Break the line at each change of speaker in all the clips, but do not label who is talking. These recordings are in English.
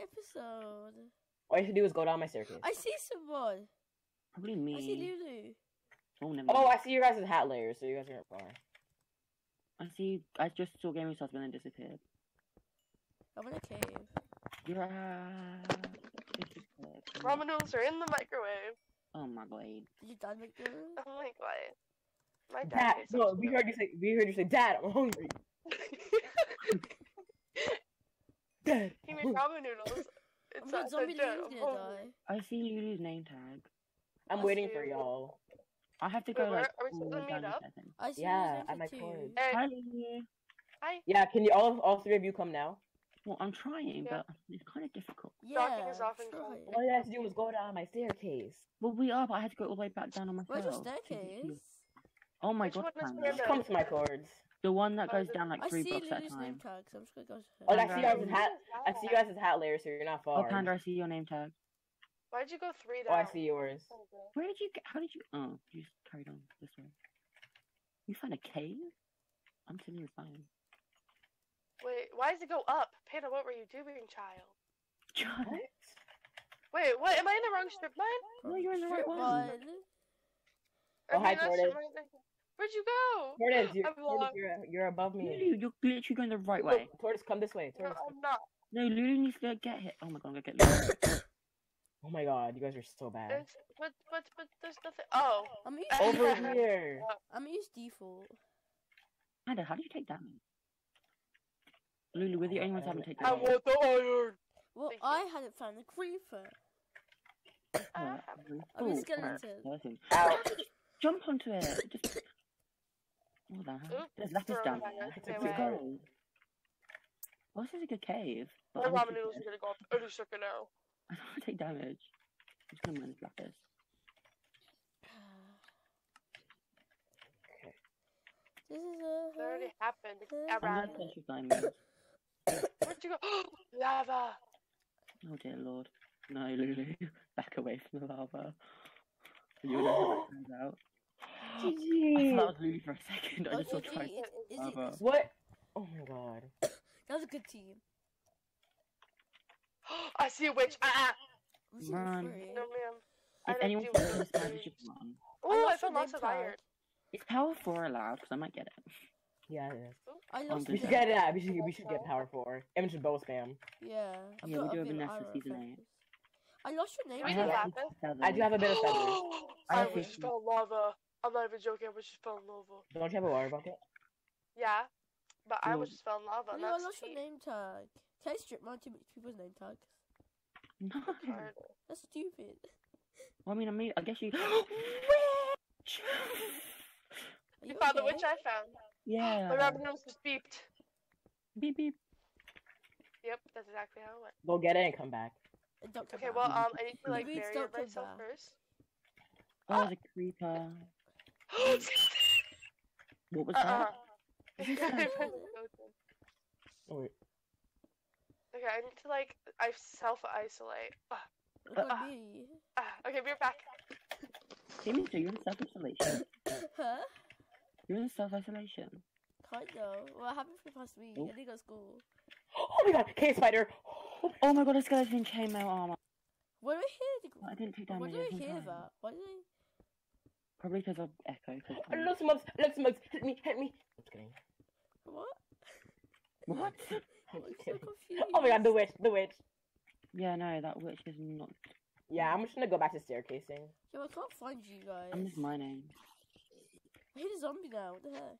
right episode.
All you should do is go down my staircase.
I see someone.
Probably
I see
me.
Lulu.
Oh, never
Oh. I see your guys' hat layers, so you guys aren't far.
I see. I just saw Gaming Husband and disappeared.
I'm in a cave.
You're it's.
Ramen noodles are in the microwave.
Oh my god.
Did your dad make those?
Oh my god. My dad.
Dad, no, we heard you say. We heard you say, Dad, I'm hungry. Dad.
he
I'm
made ramen noodles. It's
I'm
not
not zombie
good.
Lulu's
I'm
gonna die.
I see Lulu's name tag.
I'm
That's
waiting for
you.
y'all.
I have to
Wait,
go
where-
like
are we
all
supposed
the
to
way down
meet up?
I see
Yeah,
Lulu's
at my
too.
Hey,
Hi Lulu.
hi.
Yeah, can you all all three of you come now?
Well, I'm trying,
Yeah.
but it's kind of difficult.
Docking
Yeah,
is often
try
called-
it.
All you have to do is go down my staircase.
Well, we are, but I had to go all the way back down on my
Where's your
to get to you.
staircase?
Oh my
Which
god,
one is
Just come to my cords.
The one that
Oh,
goes down like
I
three
see
blocks at a
Lulu's name
time.
tag, so I'm just gonna go to her.
Oh, I see you guys' hat. I see you guys' hat layers, so you're not far.
Oh,
far.
Panda, I see your name tag.
Why'd you go three
Oh,
down?
I see yours.
Where did you get? How did you? Oh, you just carried on this way. You found a cave? I'm telling sitting fine.
Wait, why does it go up? Panda, what were you doing, child?
John,
What?
Wait, what? Am I in the wrong strip mine?
No, you're in the right
Strip
one.
mine.
Or
Oh, hi,
maybe that's
Tortoise.
Mine. Where'd you go?
Tortoise, you're, Tortoise, you're, you're above me.
Lulu, you're literally going the right
Look,
way.
Tortoise, come this way.
No,
Tortoise.
I'm not.
No, Lulu needs to get hit. Oh my god, I'm gonna get Lulu.
Oh my god, you guys are so bad.
There's, but, but, but there's nothing. Oh.
I'm used
Over
Yeah.
here.
I'm used default.
Panda, how do you take damage? Lulu, we're the oh only ones who haven't taken
I
damage.
want the iron.
Well,
Thank you.
I hadn't found the creeper.
Oh.
I'm a
Oh,
skeleton.
Jump onto it. Just. What the hell?
Oop,
There's lapis down there.
back.
Let's
Okay,
go.
wait.
Oh, this is a good cave.
My
But I'm
ramen noodles are gonna go up any second now.
I don't want to take damage. I'm just gonna mine this lapis.
This is
It
a.
already happened.
I'm
Around.
gonna touch your diamonds.
Where'd you go? Lava.
Oh dear lord. No, Lulu. Back away from the lava. You know how that turns out. I thought that was Lulu for a second. I
Oh,
just saw
is it-
try.
is it- is it-
lava.
What? Oh my god.
That was a good team.
I see a witch. Ah,
We see
Run.
no ma'am.
If
don't
anyone
do
this
witches.
guy, should run.
Oh, I found lots of iron.
Is power four allowed? Because I might get it.
Yeah, it is.
I
Um,
lost
we
We should get it. out. We should. We should get power four. And we should both spam.
Yeah. I've
Yeah, we
a
do have
bit of
Vanessa season eight.
I lost your name
We
I
do
have
tag.
lapis.
seven.
I do have a bit of feathers.
I
I
have
was just
fifty.
fell in lava. I'm not even joking. I was just fell in lava.
Don't you have a water bucket?
Yeah, but I was just fell in lava. And
No, I
that's
lost your
cheap.
name tag. Can I strip mine to people's name tags?
No.
That's stupid.
Well, I mean, I mean, I guess you. Witch!
Are
You
you
found the witch I found.
Yeah.
My rabbit nose just beeped.
Beep beep.
Yep, that's exactly how it went.
Go get it and come back.
Don't come
Okay,
back.
well, um, I need to like
Maybe
bury myself
back.
first.
Oh, there's a creeper. What was
uh-uh.
that?
Oh, wait.
Okay, I need to like I self isolate.
Look at
Ah. Okay, we're back.
Timmy, so you're in self isolation.
Huh?
You're in self isolation.
Kind of. What happened for the past week?
Oh.
I didn't go to school.
Oh my god, cave spider. Oh,
my god, a skeleton in chainmail armor.
Why do I hear the?
I didn't take
Why
damage.
do
the
I
whole
hear
time.
that? Why do I?
Probably because of echo. Cause,
I love smokes. I love smokes. Hit me. Hit me. I'm just kidding.
What?
what?
I'm
I'm
just
so confused.
Oh my god, the witch. The witch.
Yeah, no, that witch is not.
Yeah, I'm just gonna go back to staircasing.
Yo, I can't find you guys.
I'm just mining.
I hit a zombie now. What the heck?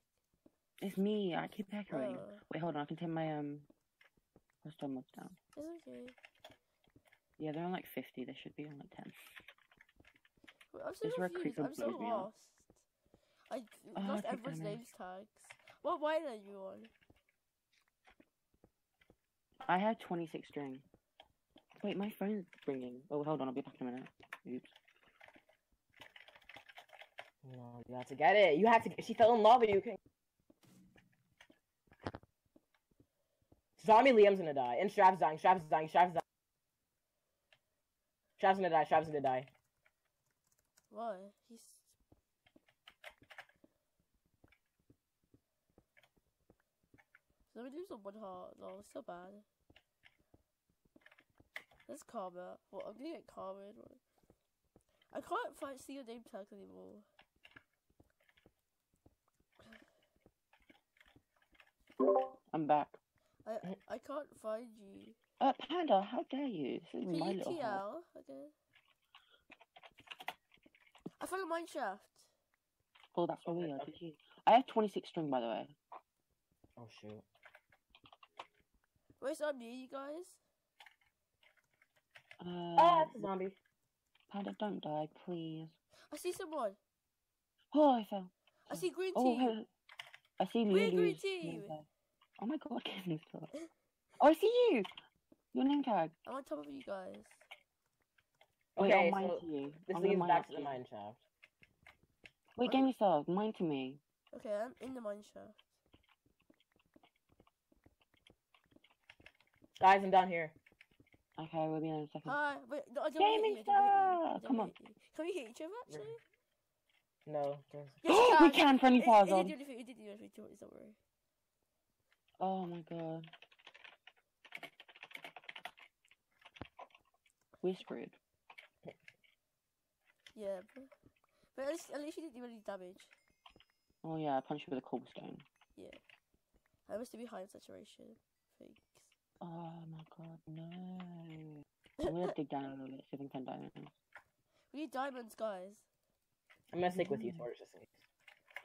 It's me. I keep echoing.
Oh,
Wait, hold on. I can take my um. Custom mods down.
it's okay.
Yeah, they're on like 50. They should be on like 10.
Wait, I'm so
This
confused.
Creeper
I'm so
blows
lost. I d-
Oh,
lost
I
everyone's
damage.
names tags. What wine are you on?
I had 26 string. Wait, my phone's ringing. Oh, hold on. I'll be back in a minute. Oops.
No, you have to get it. You have to. She fell in lava. You can. Zombie Liam's gonna die, and Strav's dying. Strav's dying. Strav's dying. Strav's gonna die. Strav's gonna die.
Why? He's. Zombie lives on one heart. No, it's so bad. That's karma. Well, I'm gonna get karma. anyway. I can't find see your name tag anymore.
I'm back.
I I can't find you.
Uh, Panda, how dare you? This is my little house.
Okay. I found a mine shaft.
Oh, that's
Okay,
weird.
okay.
Did you? I have 26 string, by the way.
Oh shoot.
Where's so I'm near you guys.
Uh,
Ah, it's a zombie.
Panda, don't die, please.
I see someone.
Oh, I fell.
I see green
Oh,
team.
hey, I see
We're green
name
team.
Oh my god, Kevin's got. Oh, I see you. Your name tag.
I'm on top of you guys.
Wait,
Okay,
I'll mine
so
to you.
This
I'm gonna
leads
mine
back to the
you.
mine shaft.
Wait, game yourself. Mine to me.
Okay, I'm in the mine shaft.
Guys, I'm down here.
Okay, we'll be in a second.
Hi. Wait, no, I don't
Gaming
hit you. I don't hit you. I
star!
don't
Come
hit
on.
you. Can we hit each other actually?
No, there's
Yes,
we can friendly
It,
fires
it,
on.
did do anything. It did do anything. Don't don't worry.
Oh my god. We're screwed.
Yeah. But, but at least, at least you didn't do any damage.
Oh yeah, I punched you with a cobblestone.
Yeah. I must be high in saturation. Thanks.
Oh my god, no. I'm gonna dig down a little bit, see if I can find diamonds.
We need diamonds, guys.
I'm gonna stick with you, mm. Torch, just in case.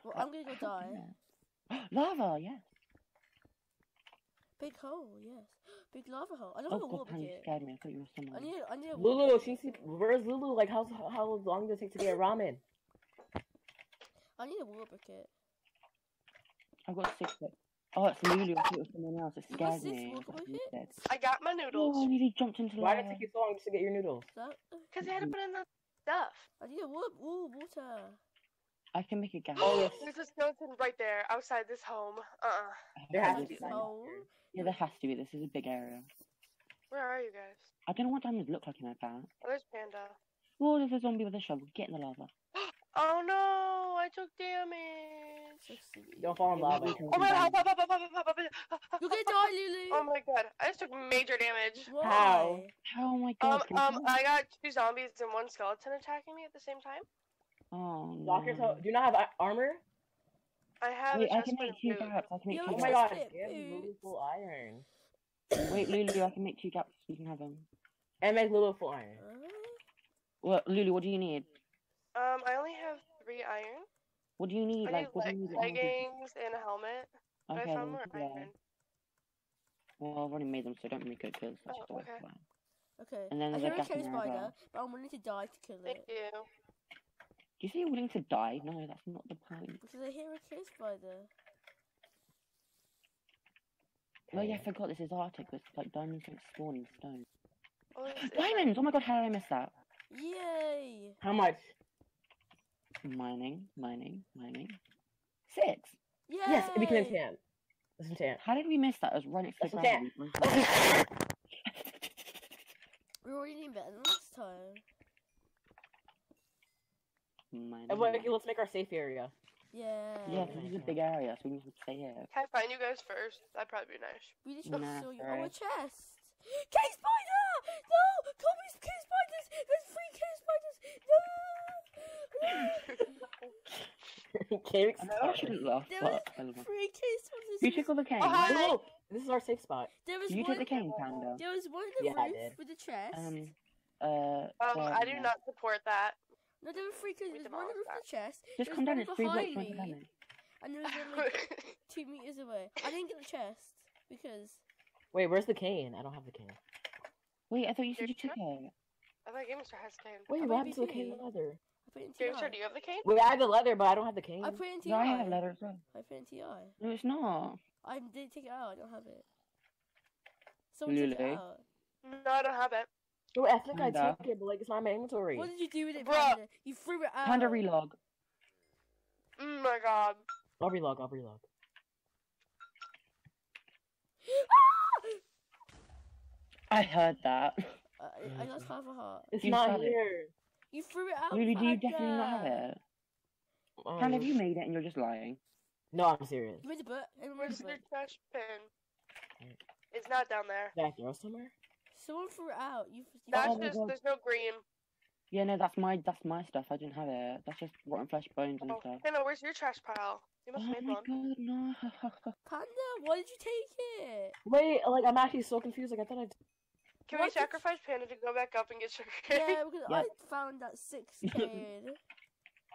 Well, I'm gonna go die.
Lava, yes.
Big hole, yes. Big lava hole. I don't
Oh
have a water
god, Panda, you
bucket.
scared me. I thought you were
I need, I need a
Lulu,
water
she's where's Lulu? Like, how how long does it take to get ramen?
I need a water bucket.
I've got six. Bit. Oh, it's Lulu. I thought it was someone else. It
You
scared me. I
water
thought you
buckets?
I got my noodles.
Oh,
noodles.
Lulu jumped into
Why did
lava.
it take you so long just to get your noodles?
Uh,
because I had to put in the stuff.
I need a water. Ooh, water.
I can make a guess.
Oh, yes.
There's a skeleton right there outside this home. Uh
uh
There
has to be home.
Yeah, there has to be. This is a big area.
Where are you guys?
I don't know what diamonds look like in that bag.
Oh, there's Panda.
Oh, there's a zombie with a shovel. Get in the lava.
oh no, I took damage.
Don't fall in lava.
Oh my god.
You're gonna die, Lily.
Oh my god, I just took major damage.
Why?
How?
Oh my god.
Um,
um,
I got two zombies and one skeleton attacking me at the same time.
Oh no.
Lock. Do you not have armor?
I have
Wait,
a
I can make two
food.
gaps. I can make
Yeah,
two
Oh
we
my god,
Flip
give. Lulu full iron.
Wait, Lulu, I can make two gaps. You can have them.
And make Lulu full iron.
Uh,
Well, Lulu, what do you need?
Um, I only have three iron.
What do you need?
I
like,
need
what do you need? Like, how much is-
leggings and a helmet. But
Okay,
I found more
yeah.
iron.
Well, I've already made them, so don't make it because that's
Oh,
just like
okay.
fine.
okay.
And then
I
there's
hear
a
a
gap
cave
in there as
spider, but I'm willing to die to kill
Thank
it.
you.
Do you say you're willing to die? No, that's not the point.
Because I hear a kiss by the.
Oh yeah, I forgot this is Arctic. but It's like diamonds don't spawn in stone.
Oh, it's- it's-
Diamonds! Oh my god, how did I miss that?
Yay!
How much?
Mining, mining, mining. Six.
Yay!
Yes, it became enchant. Let's enchant.
How did we miss that? I was right next to the
That's
ground.
We already did better than last time.
Mining.
Uh, okay, let's make our safe area.
Yeah.
Yeah, this is a big area, so we need to stay here.
Can I find you guys first? That'd probably be nice.
We just got
Nah,
to show you
sorry.
our chest. Cave spider! No! Copies cave spiders! There's three cave spiders! No!
Cave
I I shouldn't laugh,
There
but
was
I love
three cave spiders.
You took all the cane.
Oh, hi.
Lulu, this is our safe spot.
There was
you
one.
take the cane, Panda?
There was one in the
Yeah,
roof with the chest.
Um, uh,
Um, I do not support that.
No, there were three. Cause
we
there was one in the roof the chest.
Just
there
come
was
down,
one
it's three blocks
behind
from
me,
coming.
and there was one like two meters away. I didn't get the chest because
Wait, where's the cane? I don't have the cane.
Wait, I thought you said you
Sure.
took it.
I thought Game Star has cane.
Wait,
I
what happened to the cane and leather?
I put it in TI.
Star, do you have the cane?
Wait, I have the leather, but I don't have the cane.
I put it in TI.
No, I have leather as well.
I put it in TI.
No, it's not.
I didn't take it out. I don't have it. Someone took it out.
No, I don't have it.
Oh, I think I took it, but like it's not in my inventory.
What did you do with it,
Bruh.
Panda? You threw it out.
Panda relog.
Oh my god.
I'll relog. I'll relog.
I heard that.
I, I lost half a heart.
It's
You
not
said it.
here.
You threw it out.
Lulu, do you definitely not have it?
Um,
Panda, have you made it and you're just lying?
No, I'm serious.
You made the book. Everyone made
Where's
the
the trash bin? It's not down there.
Back there somewhere.
Someone threw it out. You. you
That's
Oh
just
God.
there's no green.
Yeah, no, that's my that's my stuff. I didn't have it. That's just rotten flesh, bones, and
Oh,
stuff.
Hannah, where's your trash pile? You
Oh
have made
my
one.
god, no.
Panda, why did you take it?
Wait, like I'm actually so confused. Like I thought I.
Can
What
we
did-
sacrifice Panda to go back up and get sugar cane?
Yeah, because
Yeah.
I found that six kid.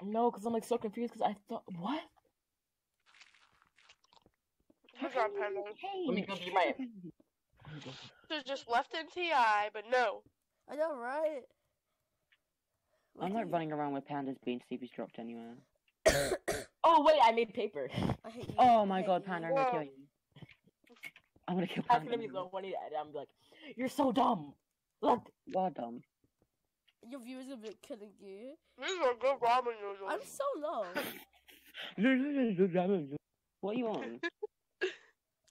No, because I'm like so confused. Because I thought what?
Good job, Panda.
Let me go do my-
Should've just left in TI, but no.
I know, right? What
I'm
do
like
you-
running around with pandas being to see if he's dropped anywhere.
Oh wait, I made paper.
I hate you.
Oh my
hate
god, panda, I'm gonna kill you. I'm gonna kill
That's gonna be so funny. And I'm like, you're so dumb. Look,
You are dumb.
Your viewers are a bit killing you.
These are a good ramen noodles.
I'm so low.
What are you on?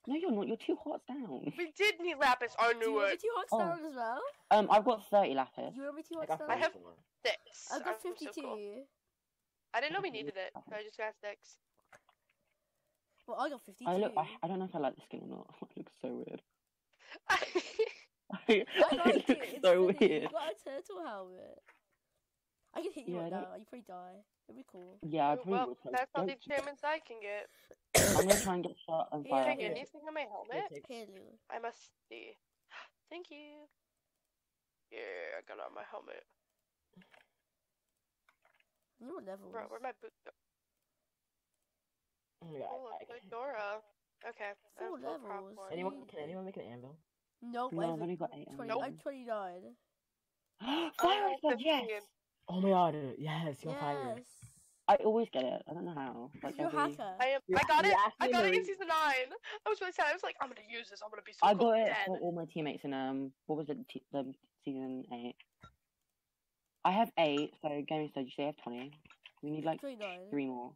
no, you're not. You're two hearts down.
We did need lapis. I
Do you
knew
want me
it.
two hots
Oh.
down as well?
Um, I've got 30 lapis.
You want me two
I
down?
I have- Six.
I've got
I'm so
52.
cool. I didn't know we needed it. so I just got six.
Well, I got 52.
I look. I, I don't know if I like the skin or not. It looks so weird.
I
it
like it.
looks
It's
so
funny.
weird.
You got a turtle helmet. I can hit you
Yeah, I
right
don't-
now. You probably die. It'd be cool.
Yeah, I probably
well,
would.
that's all
don't-
the achievements I can get.
I'm gonna try and get shot and fire.
Can I
yeah.
get anything on my helmet?
take-
Here, Lou.
I must see. Thank you. Yeah, I got on my helmet.
I wonder what levels.
Bro, where'd my boot go?
Oh my god.
Oh,
I
it's like Dora. Okay. I
Four
have
levels.
Anyone? Can anyone make an anvil?
Nope,
No,
I
I've only got eight.
20,
on
I'm 29.
Fire
Oh,
yes!
15.
Oh my god. Yes, you're fire.
Yes.
I always get it. I don't know how. Like
You're
every...
hacker.
I am. I got it. I got it in season nine. I was really sad. I was like, I'm gonna use this. I'm gonna be so
I
cool
got it
dead.
for all my teammates in um. What was it? T- the season eight. I have eight. So gaming said you say I have twenty. We need like
29.
three more.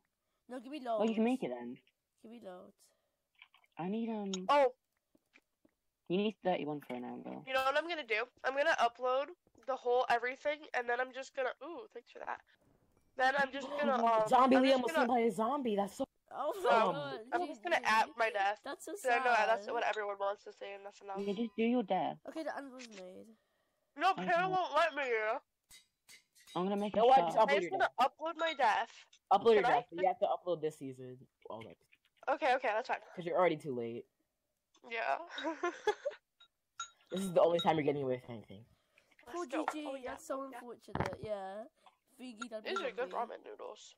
No, give me loads.
Oh, you can make it then.
Give me loads.
I need um.
Oh,
You need thirty-one for an anvil.
you know what I'm gonna do? I'm gonna upload the whole everything, and then I'm just gonna. Ooh, thanks for that. Then I'm just gonna. Um,
zombie Liam
just
was
gonna,
by a zombie. That's so.
Oh my
Um,
god.
I'm just gonna
GG.
at my death.
That's so
'cause I
sad.
know that's what everyone wants to say, and that's enough.
You just do your death.
Okay, the end was made.
No,
Okay.
Won't let me.
I'm gonna make
You
a
know
shot.
Just
I'm
upload
just
your
gonna
death.
upload my death.
Upload your
I?
death. You have to upload this season. Well, like,
Okay, okay, that's fine.
because you're already too late.
Yeah.
This is the only time you're getting away with anything.
Poor
Let's.
GG,
Oh, yeah.
that's so unfortunate, yeah. Figgy done
These are good
me.
ramen noodles.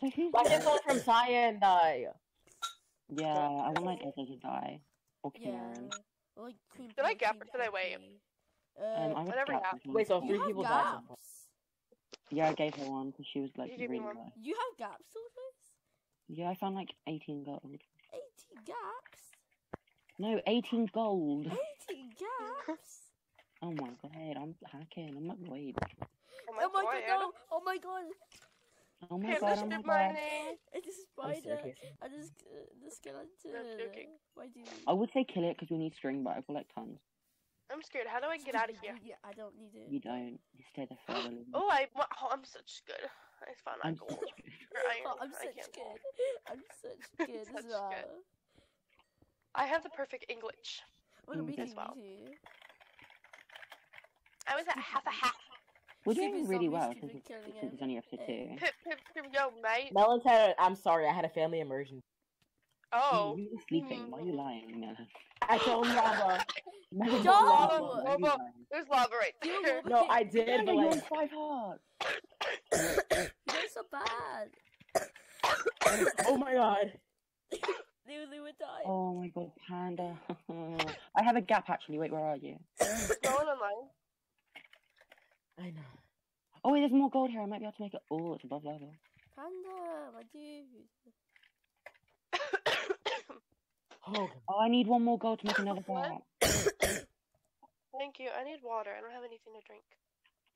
So who's
Why did
next?
someone from Cyan die?
Yeah, I want my Desert to die. Or
Yeah.
Karen.
Or like Queen
Did I
Bee,
gap or did I wait?
Poppy.
Um,
Uh,
I would
whatever
gap
happened.
Wait, so three
have
people died. so
Yeah, I gave her one because she was like
You gave me
really
one.
low.
You have gaps, Silvers?
Yeah, I found like 18 gold.
18 gaps?
No, 18 gold.
18 gaps?
Oh my god, I'm hacking. I'm like, wait.
Oh
oh my god,
God.
no! Oh my god!
Oh my
Panda
god, oh my god.
mining.
It's a
I'm
spider!
staircasing.
And this, uh, the skeleton.
joking.
Why do you...
I would say kill it because we need string, but I've got like tons.
I'm scared. How do I get out of here?
Yeah, I don't need it.
You don't. You stay there forever. Lily.
Oh, I. Oh, I'm such good. I found
I'm
that gold.
such
Or iron.
Oh, I'm such good. I'm such good as well.
good. I have the perfect English.
Well, me
Mm,
too,
as well.
Me too.
I was at half a half.
We're
Stupid
doing really well
keep
since it's, since it's only episode. 2.
Pip, pip, pip, yo, mate.
Melon said, I'm sorry, I had a family immersion.
Oh.
You were sleeping. Why are you mm-hmm. lying? No.
I told lava.
No,
No!
why are you
Lava.
lying?
There's lava right
You
there.
were
No, I
okay.
did, but
you're on
like,
five hearts.
You're so bad.
oh my god.
Lulu would die.
Oh my god, panda. I have a gap actually. Wait, where are you?
No one online.
I know.
Oh wait, there's more gold here. I might be able to make it. Oh, it's above lava.
Panda, my dude.
Oh, God.
Oh, I need one more gold to make another
What?
gap.
Thank you. I need water. I don't have anything to drink.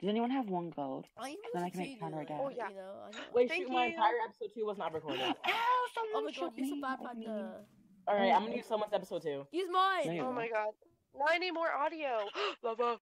Does anyone have one gold?
I even
Then I
want
can
to
make
do
Panda
that,
again.
Oh, yeah.
You know,
Wait,
Thank
shoot, my entire episode 2 was not recorded.
Ow,
Oh
someone
my god,
shot
you're so bad,
Help me.
Panda.
Alright, I'm gonna use someone's episode 2.
Use mine!
No,
Oh my god. Now I need more audio. Lava.